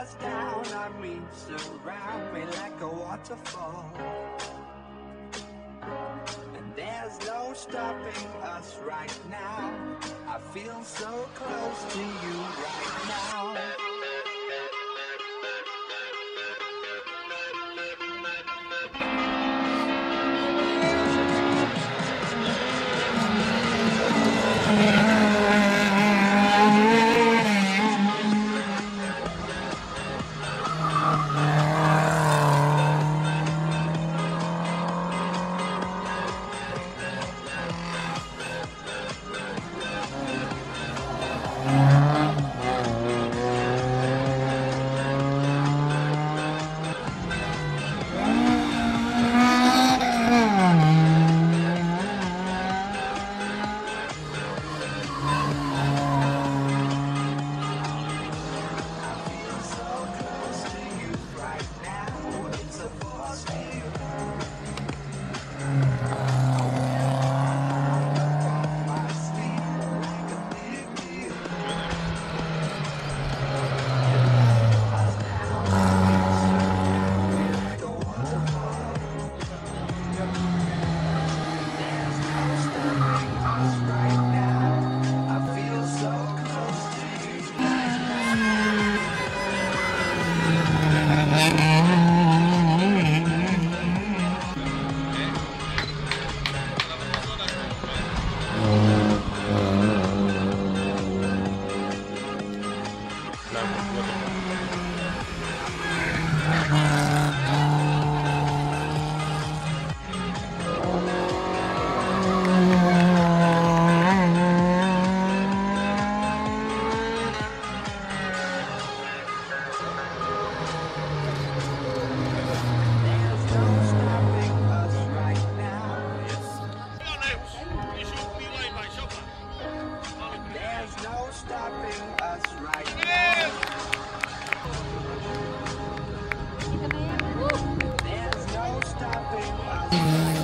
pours down on me, surround me like a waterfall. And there's no stopping us right now. I feel so close to you right I feel so There's